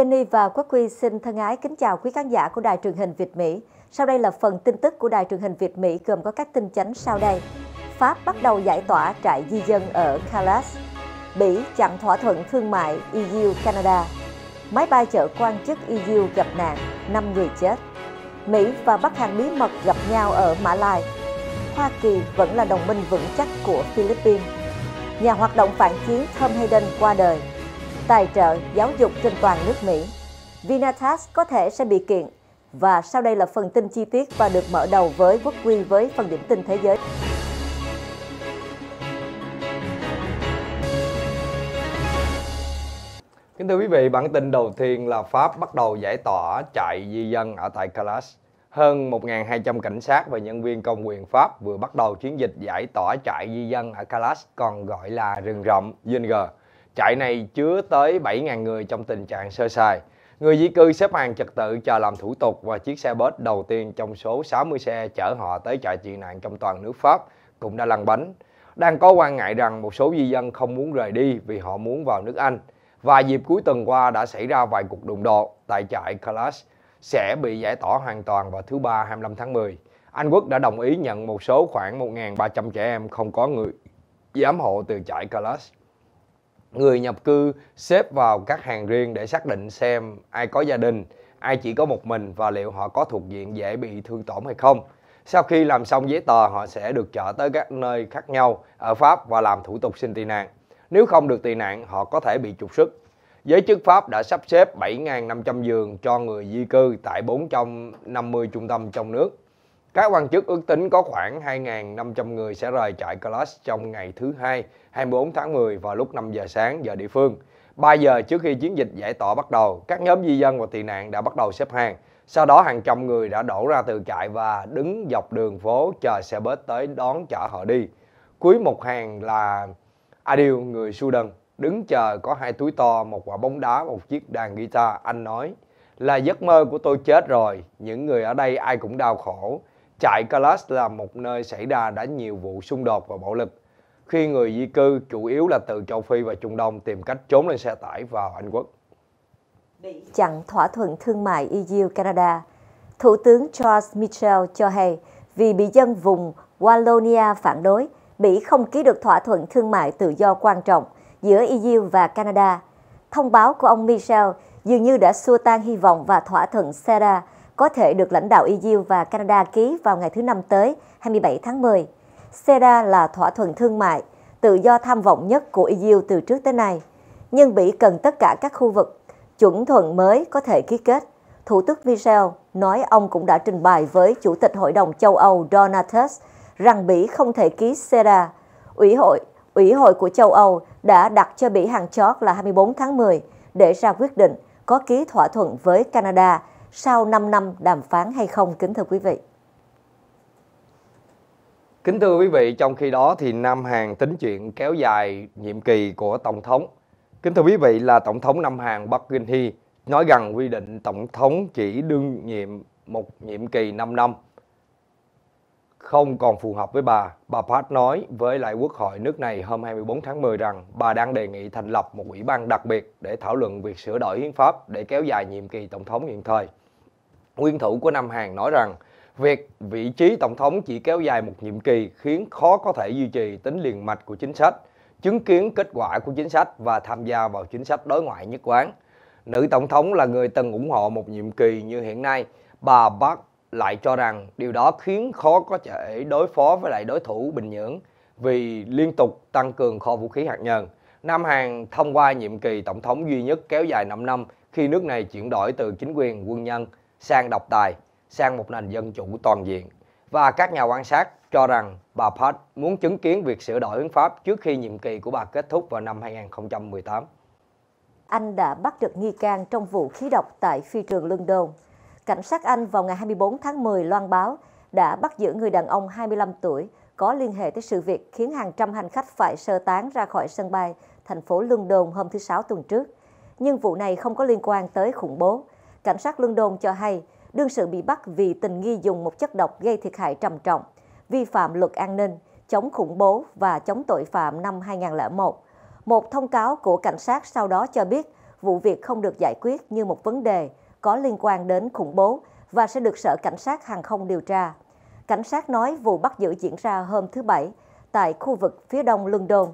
Jenny và Quốc Quy xin thân ái kính chào quý khán giả của Đài truyền hình Việt Mỹ. Sau đây là phần tin tức của Đài truyền hình Việt Mỹ gồm có các tin chánh sau đây. Pháp bắt đầu giải tỏa trại di dân ở Calais. Bỉ chặn thỏa thuận thương mại EU-Canada. Máy bay chở quan chức EU gặp nạn, 5 người chết. Mỹ và Bắc Hàn bí mật gặp nhau ở Mã Lai. Hoa Kỳ vẫn là đồng minh vững chắc của Philippines. Nhà hoạt động phản chiến Tom Hayden qua đời. Tài trợ giáo dục trên toàn nước Mỹ. Vinatax có thể sẽ bị kiện. Và sau đây là phần tin chi tiết và được mở đầu với quốc quy với phần điểm tin thế giới. Kính thưa quý vị, bản tin đầu tiên là Pháp bắt đầu giải tỏa trại di dân ở tại Calais. Hơn 1.200 cảnh sát và nhân viên công quyền Pháp vừa bắt đầu chiến dịch giải tỏa trại di dân ở Calais, còn gọi là rừng rộng Zinger. Trại này chứa tới 7.000 người trong tình trạng sơ sài. Người di cư xếp hàng trật tự chờ làm thủ tục và chiếc xe bus đầu tiên trong số 60 xe chở họ tới trại tị nạn trong toàn nước Pháp cũng đã lăn bánh. Đang có quan ngại rằng một số di dân không muốn rời đi vì họ muốn vào nước Anh. Và dịp cuối tuần qua đã xảy ra vài cuộc đụng độ tại trại Calais sẽ bị giải tỏa hoàn toàn vào thứ Ba 25 tháng 10. Anh Quốc đã đồng ý nhận một số khoảng 1.300 trẻ em không có người giám hộ từ trại Calais. Người nhập cư xếp vào các hàng riêng để xác định xem ai có gia đình, ai chỉ có một mình và liệu họ có thuộc diện dễ bị thương tổn hay không. Sau khi làm xong giấy tờ, họ sẽ được chở tới các nơi khác nhau ở Pháp và làm thủ tục xin tị nạn. Nếu không được tị nạn, họ có thể bị trục xuất. Giới chức Pháp đã sắp xếp 7.500 giường cho người di cư tại 450 trung tâm trong nước. Các quan chức ước tính có khoảng 2.500 người sẽ rời trại Kalash trong ngày thứ Hai, 24 tháng 10 vào lúc 5 giờ sáng giờ địa phương. 3 giờ trước khi chiến dịch giải tỏa bắt đầu, các nhóm di dân và tị nạn đã bắt đầu xếp hàng. Sau đó hàng trăm người đã đổ ra từ trại và đứng dọc đường phố chờ xe bus tới đón chở họ đi. Cuối một hàng là Adil, người Sudan, đứng chờ có hai túi to, một quả bóng đá, một chiếc đàn guitar. Anh nói, là giấc mơ của tôi chết rồi, những người ở đây ai cũng đau khổ. Trại Calais là một nơi xảy ra đã nhiều vụ xung đột và bạo lực. Khi người di cư chủ yếu là từ châu Phi và Trung Đông tìm cách trốn lên xe tải vào Anh Quốc. Chặn thỏa thuận thương mại EU-Canada, Thủ tướng Charles Michel cho hay vì bị dân vùng Wallonia phản đối, Bỉ không ký được thỏa thuận thương mại tự do quan trọng giữa EU và Canada. Thông báo của ông Michel dường như đã xua tan hy vọng và thỏa thuận CETA có thể được lãnh đạo EU và Canada ký vào ngày thứ Năm tới, 27 tháng 10. CETA là thỏa thuận thương mại tự do tham vọng nhất của EU từ trước tới nay. Nhưng Bỉ cần tất cả các khu vực chuẩn thuận mới có thể ký kết. Thủ tướng Michel nói ông cũng đã trình bày với Chủ tịch Hội đồng châu Âu Donald Tusk rằng Bỉ không thể ký CETA. Ủy hội, Ủy hội của châu Âu đã đặt cho Bỉ hàng chót là 24 tháng 10 để ra quyết định có ký thỏa thuận với Canada sau 5 năm đàm phán hay không, kính thưa quý vị. Kính thưa quý vị, trong khi đó thì Nam Hàn tính chuyện kéo dài nhiệm kỳ của Tổng thống. Kính thưa quý vị là Tổng thống Nam Hàn Park Geun-hye nói rằng quy định Tổng thống chỉ đương nhiệm một nhiệm kỳ 5 năm không còn phù hợp với bà. Bà Park nói với lại Quốc hội nước này hôm 24 tháng 10 rằng bà đang đề nghị thành lập một ủy ban đặc biệt để thảo luận việc sửa đổi hiến pháp để kéo dài nhiệm kỳ tổng thống hiện thời. Nguyên thủ của Nam Hàn nói rằng việc vị trí tổng thống chỉ kéo dài một nhiệm kỳ khiến khó có thể duy trì tính liền mạch của chính sách, chứng kiến kết quả của chính sách và tham gia vào chính sách đối ngoại nhất quán. Nữ tổng thống là người từng ủng hộ một nhiệm kỳ như hiện nay. Bà Park lại cho rằng điều đó khiến khó có thể đối phó với lại đối thủ Bình Nhưỡng vì liên tục tăng cường kho vũ khí hạt nhân. Nam Hàn thông qua nhiệm kỳ tổng thống duy nhất kéo dài 5 năm khi nước này chuyển đổi từ chính quyền quân nhân sang độc tài, sang một nền dân chủ toàn diện. Và các nhà quan sát cho rằng bà Park muốn chứng kiến việc sửa đổi hiến pháp trước khi nhiệm kỳ của bà kết thúc vào năm 2018. Anh đã bắt được nghi can trong vụ khí độc tại phi trường London. Cảnh sát Anh vào ngày 24 tháng 10 loan báo đã bắt giữ người đàn ông 25 tuổi có liên hệ tới sự việc khiến hàng trăm hành khách phải sơ tán ra khỏi sân bay thành phố London hôm thứ Sáu tuần trước. Nhưng vụ này không có liên quan tới khủng bố. Cảnh sát London cho hay đương sự bị bắt vì tình nghi dùng một chất độc gây thiệt hại trầm trọng, vi phạm luật an ninh, chống khủng bố và chống tội phạm năm 2001. Một thông cáo của cảnh sát sau đó cho biết vụ việc không được giải quyết như một vấn đề có liên quan đến khủng bố và sẽ được Sở Cảnh sát Hàng không điều tra. Cảnh sát nói vụ bắt giữ diễn ra hôm thứ Bảy tại khu vực phía đông London.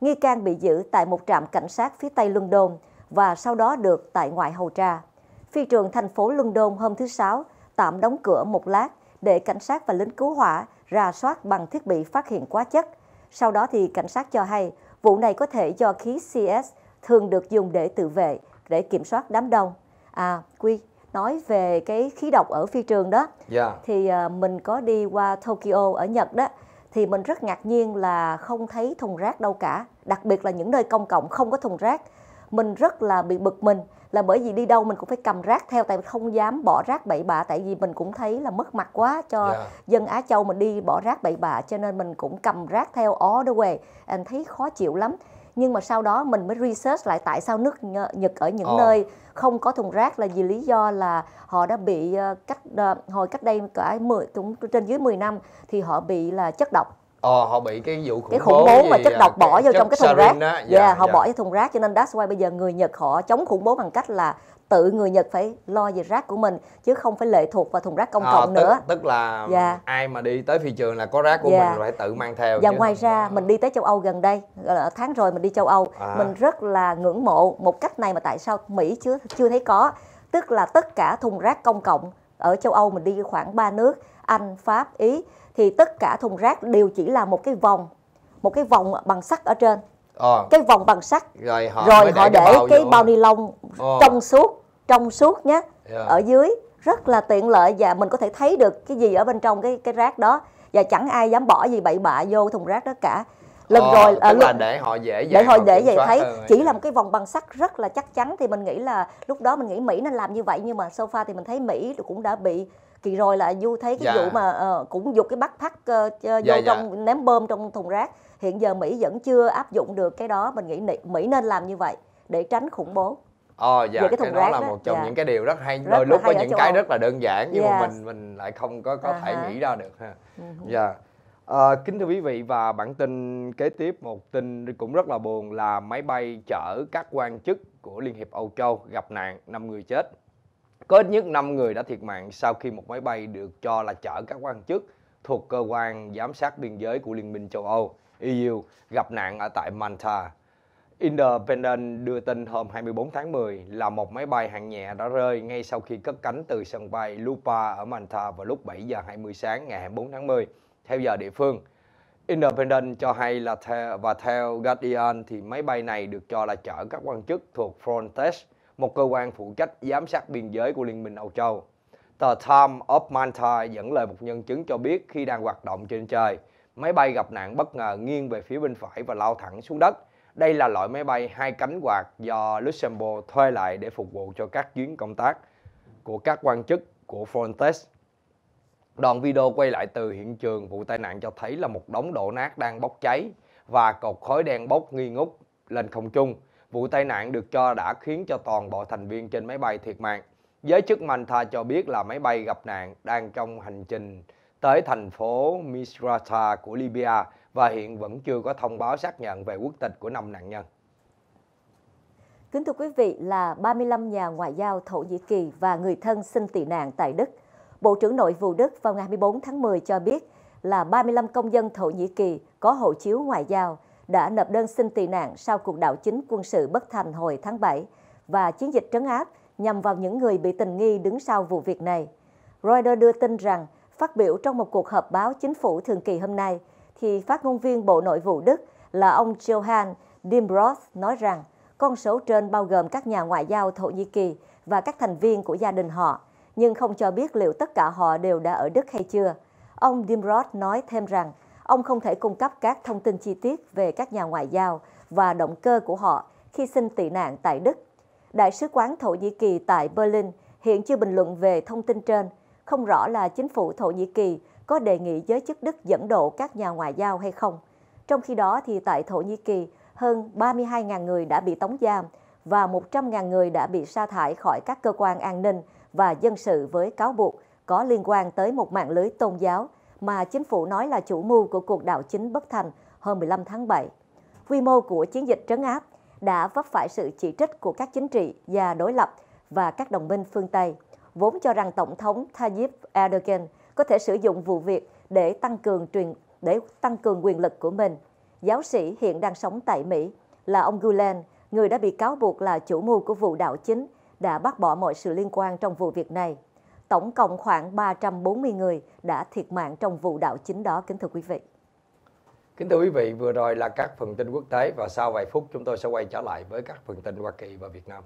Nghi can bị giữ tại một trạm cảnh sát phía tây London và sau đó được tại ngoại hầu tra. Phi trường thành phố London hôm thứ Sáu tạm đóng cửa một lát để cảnh sát và lính cứu hỏa rà soát bằng thiết bị phát hiện quá chất. Sau đó thì cảnh sát cho hay vụ này có thể do khí CS thường được dùng để tự vệ, để kiểm soát đám đông. À, Quy, nói về cái khí độc ở phi trường đó, Dạ. thì à, mình có đi qua Tokyo ở Nhật đó, thì mình rất ngạc nhiên là không thấy thùng rác đâu cả, đặc biệt là những nơi công cộng không có thùng rác. Mình rất là bị bực mình là bởi vì đi đâu mình cũng phải cầm rác theo tại không dám bỏ rác bậy bạ tại vì mình cũng thấy là mất mặt quá cho Dạ. dân Á Châu mình đi bỏ rác bậy bạ cho nên mình cũng cầm rác theo all the way anh thấy khó chịu lắm nhưng mà sau đó mình mới research lại tại sao nước Nhật ở những Ờ. nơi không có thùng rác là vì lý do là họ đã bị ờ, cách ờ, hồi cách đây cả 10 cũng trên dưới 10 năm thì họ bị là chất độc Ờ, họ bị cái vụ khủng cái khủng bố mà gì, chất à, độc bỏ vô chất trong cái thùng rác. á. Yeah, Dạ, họ dạ. bỏ vô thùng rác cho nên that's why bây giờ người Nhật họ chống khủng bố bằng cách là tự người Nhật phải lo về rác của mình chứ không phải lệ thuộc vào thùng rác công Ờ, cộng tức, nữa. tức là Dạ. ai mà đi tới phi trường là có rác của Dạ. mình phải tự mang theo Và ngoài không ra mình đi tới châu Âu gần đây, tháng rồi mình đi châu Âu, À. mình rất là ngưỡng mộ một cách này mà tại sao Mỹ chưa chưa thấy có, tức là tất cả thùng rác công cộng ở châu Âu mình đi khoảng 3 nước, Anh, Pháp, Ý thì tất cả thùng rác đều chỉ là một cái vòng, một cái vòng bằng sắt ở trên, Ờ, cái vòng bằng sắt rồi họ rồi họ để bao cái bao ni lông Ờ. trong suốt trong suốt nhé Dạ. ở dưới. Rất là tiện lợi và mình có thể thấy được cái gì ở bên trong cái cái rác đó. Và chẳng ai dám bỏ gì bậy bạ vô thùng rác đó cả. Lần Ờ, rồi à, lúc- là để họ dễ dàng để họ kiểm vậy thấy. hơn. chỉ là một cái vòng bằng sắt rất là chắc chắn. Thì mình nghĩ là lúc đó mình nghĩ Mỹ nên làm như vậy. Nhưng mà so far thì mình thấy Mỹ cũng đã bị kỳ rồi là du thấy cái Dạ. vụ mà ờ, cũng dục cái backpack uh, vô Dạ, dạ. trong ném bom trong thùng rác. Hiện giờ Mỹ vẫn chưa áp dụng được cái đó. Mình nghĩ Mỹ nên làm như vậy để tránh khủng bố Ờ dạ về cái cái, thùng đó rác là đó, một trong dạ. những cái điều rất hay Rất đôi lúc có hay ở những cái Âu. rất là đơn giản nhưng mà Yes. mình mình lại không có có À thể nghĩ ra được ha dạ Ờ, kính thưa quý vị và bản tin kế tiếp một tin cũng rất là buồn là máy bay chở các quan chức của Liên hiệp Âu Châu gặp nạn 5 người chết có ít nhất 5 người đã thiệt mạng sau khi một máy bay được cho là chở các quan chức thuộc cơ quan giám sát biên giới của Liên minh châu Âu EU gặp nạn ở tại Malta. Independent đưa tin hôm 24 tháng 10 là một máy bay hạng nhẹ đã rơi ngay sau khi cất cánh từ sân bay Lupa ở Manta vào lúc 7 giờ 20 sáng ngày 24 tháng 10 theo giờ địa phương. Independent cho hay là theo và theo Guardian thì máy bay này được cho là chở các quan chức thuộc Frontex, một cơ quan phụ trách giám sát biên giới của Liên minh Âu Châu. Tờ Time of Manta dẫn lời một nhân chứng cho biết khi đang hoạt động trên trời, máy bay gặp nạn bất ngờ nghiêng về phía bên phải và lao thẳng xuống đất. Đây là loại máy bay hai cánh quạt do Luxembourg thuê lại để phục vụ cho các chuyến công tác của các quan chức của Frontex. Đoạn video quay lại từ hiện trường vụ tai nạn cho thấy là một đống đổ nát đang bốc cháy và cột khói đen bốc nghi ngút lên không trung. Vụ tai nạn được cho đã khiến cho toàn bộ thành viên trên máy bay thiệt mạng. Giới chức Manta cho biết là máy bay gặp nạn đang trong hành trình tới thành phố Misrata của Libya và hiện vẫn chưa có thông báo xác nhận về quốc tịch của năm nạn nhân. Kính thưa quý vị, là 35 nhà ngoại giao Thổ Nhĩ Kỳ và người thân xin tị nạn tại Đức. Bộ trưởng Nội vụ Đức vào ngày 24 tháng 10 cho biết là 35 công dân Thổ Nhĩ Kỳ có hộ chiếu ngoại giao đã nộp đơn xin tị nạn sau cuộc đảo chính quân sự bất thành hồi tháng 7 và chiến dịch trấn áp nhằm vào những người bị tình nghi đứng sau vụ việc này. Reuters đưa tin rằng, phát biểu trong một cuộc họp báo chính phủ thường kỳ hôm nay thì phát ngôn viên Bộ Nội vụ Đức là ông Johann Dimbroth nói rằng con số trên bao gồm các nhà ngoại giao Thổ Nhĩ Kỳ và các thành viên của gia đình họ, nhưng không cho biết liệu tất cả họ đều đã ở Đức hay chưa. Ông Dimroth nói thêm rằng ông không thể cung cấp các thông tin chi tiết về các nhà ngoại giao và động cơ của họ khi xin tị nạn tại Đức. Đại sứ quán Thổ Nhĩ Kỳ tại Berlin hiện chưa bình luận về thông tin trên, không rõ là chính phủ Thổ Nhĩ Kỳ có đề nghị giới chức Đức dẫn độ các nhà ngoại giao hay không. Trong khi đó thì tại Thổ Nhĩ Kỳ, hơn 32.000 người đã bị tống giam và 100.000 người đã bị sa thải khỏi các cơ quan an ninh và dân sự với cáo buộc có liên quan tới một mạng lưới tôn giáo mà chính phủ nói là chủ mưu của cuộc đảo chính bất thành hôm 15 tháng 7. Quy mô của chiến dịch trấn áp đã vấp phải sự chỉ trích của các chính trị gia đối lập và các đồng minh phương Tây, vốn cho rằng Tổng thống Tayyip Erdogan có thể sử dụng vụ việc để tăng cường truyền để tăng cường quyền lực của mình. Giáo sĩ hiện đang sống tại Mỹ là ông Gulen, người đã bị cáo buộc là chủ mưu của vụ đảo chính, đã bác bỏ mọi sự liên quan trong vụ việc này. Tổng cộng khoảng 340 người đã thiệt mạng trong vụ đảo chính đó, kính thưa quý vị. Kính thưa quý vị, vừa rồi là các phần tin quốc tế và sau vài phút chúng tôi sẽ quay trở lại với các phần tin Hoa Kỳ và Việt Nam.